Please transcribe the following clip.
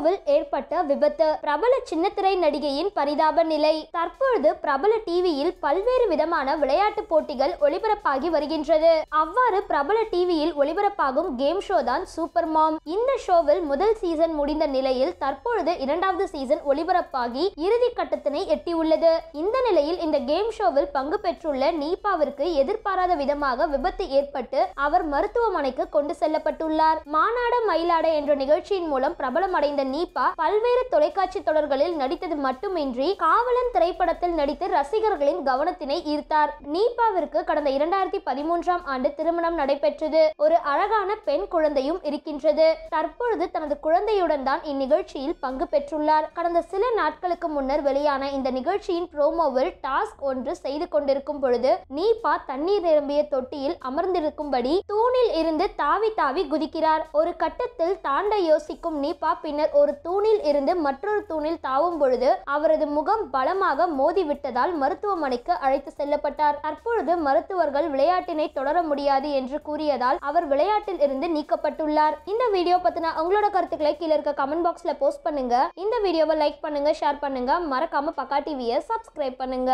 மெட்ரோவில் ஏற்பட்ட விபத்து. பிரபல சின்னத்திரை நடிகையின் பரிதாப நிலை. தற்பொழுது பிரபல டிவியில் பல்வேறு விதமான விளையாட்டு போட்டிகள் ஒளிபரப்பாகி வருகின்றது. அவ்வாறு பிரபல டிவியில் ஒளிபரப்பாகும் கேம் ஷோ தான் சூப்பர் மாம். இந்த ஷோவில் முதல் சீசன் முடிந்த நிலையில் தற்பொழுது இரண்டாவது சீசன் ஒளிபரப்பாகி இறுதி கட்டத்தினை எட்டியுள்ளது. இந்த நிலையில் இந்த கேம் ஷோவில் பங்கு பெற்றுள்ள நீபாவிற்கு எதிர்பாராத விதமாக விபத்து ஏற்பட்டு அவர் மருத்துவமனைக்கு கொண்டு செல்லப்பட்டுள்ளார். மாநாட மயிலாட என்ற நிகழ்ச்சியின் மூலம் பிரபலமடைந்த நீபா பல்வேறு தொலைக்காட்சி தொடர்களில் நடித்தது மட்டுமின்றி காவலன் திரைப்படத்தில் நடித்து ரசிகர்களின் கவனத்தினை ஈர்த்தார். நீபாவிற்கு கடந்த இரண்டாயிரத்தி பதிமூன்றாம் ஆண்டு திருமணம் நடைபெற்றது. ஒரு அழகான பெண் குழந்தையும் இருக்கின்றது. தற்பொழுது தனது குழந்தையுடன் தான் இந்நிகழ்ச்சியில் பங்கு பெற்றுள்ளார். கடந்த சில நாட்களுக்கு முன்னர் வெளியான இந்த நிகழ்ச்சியின் ப்ரோமோவில் டாஸ்க் ஒன்று செய்து கொண்டிருக்கும் பொழுது நீபா தண்ணீர் நிரம்பிய தொட்டியில் அமர்ந்திருக்கும்படி தூணில் இருந்து தாவி தாவி குதிக்கிறார். ஒரு கட்டத்தில் தாண்ட யோசிக்கும் நீபா பின்னர் ஒரு தூணில் இருந்து மற்றொரு தூணில் தாவும் பொழுது அவரது முகம் பலமாக மோதிவிட்டதால் மருத்துவமனைக்கு அழைத்து செல்லப்பட்டார். தற்பொழுது மருத்துவர்கள் விளையாட்டினை தொடர முடியாது என்று கூறியதால் அவர் விளையாட்டில் இருந்து நீக்கப்பட்டுள்ளார். இந்த வீடியோ பத்தின உங்களோட கருத்துக்களை கீழே இருக்க கமெண்ட் பாக்ஸ்ல போஸ்ட் பண்ணுங்க. இந்த வீடியோவை லைக் பண்ணுங்க ஷேர் பண்ணுங்க. மறக்காம பக்கா டிவியை சப்ஸ்கிரைப் பண்ணுங்க.